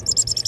you